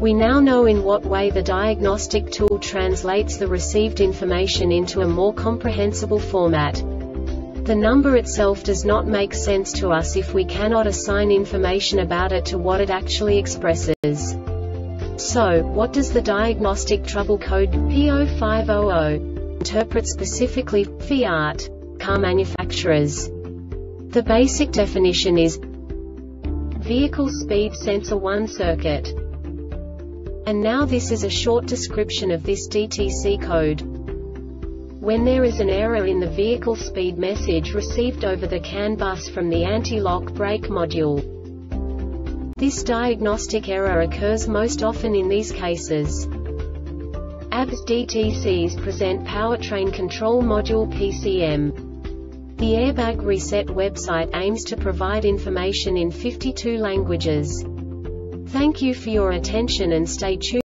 We now know in what way the diagnostic tool translates the received information into a more comprehensible format. The number itself does not make sense to us if we cannot assign information about it to what it actually expresses. So, what does the diagnostic trouble code P0500 interpret specifically Fiat car manufacturers? The basic definition is Vehicle Speed Sensor 1 circuit. And now this is a short description of this DTC code. When there is an error in the vehicle speed message received over the CAN bus from the anti-lock brake module. This diagnostic error occurs most often in these cases. ABS DTCs present Powertrain Control Module PCM. The Airbag Reset website aims to provide information in 52 languages. Thank you for your attention and stay tuned.